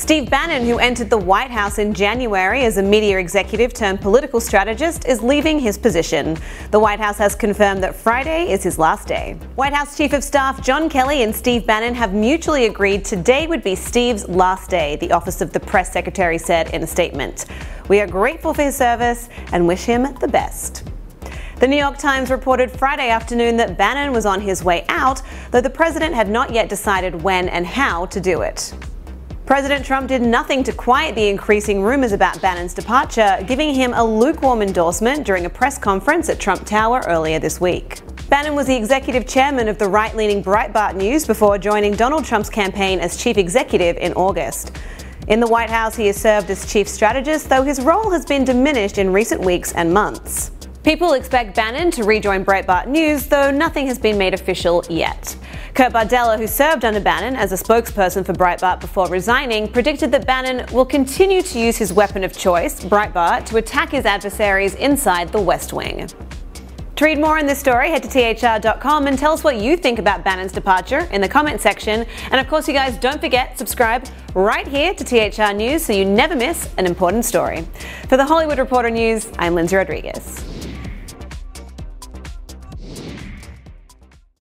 Steve Bannon, who entered the White House in January as a media executive turned political strategist, is leaving his position. The White House has confirmed that Friday is his last day. White House Chief of Staff John Kelly and Steve Bannon have mutually agreed today would be Steve's last day, the Office of the Press Secretary said in a statement. We are grateful for his service and wish him the best. The New York Times reported Friday afternoon that Bannon was on his way out, though the president had not yet decided when and how to do it. President Trump did nothing to quiet the increasing rumors about Bannon's departure, giving him a lukewarm endorsement during a press conference at Trump Tower earlier this week. Bannon was the executive chairman of the right leaning Breitbart News before joining Donald Trump's campaign as chief executive in August. In the White House, he has served as chief strategist, though his role has been diminished in recent weeks and months. People expect Bannon to rejoin Breitbart News, though nothing has been made official yet. Kurt Bardella, who served under Bannon as a spokesperson for Breitbart before resigning, predicted that Bannon will continue to use his weapon of choice, Breitbart, to attack his adversaries inside the West Wing. To read more on this story, head to thr.com and tell us what you think about Bannon's departure in the comment section. And of course, you guys don't forget, subscribe right here to THR News so you never miss an important story. For the Hollywood Reporter News, I'm Lyndsey Rodrigues.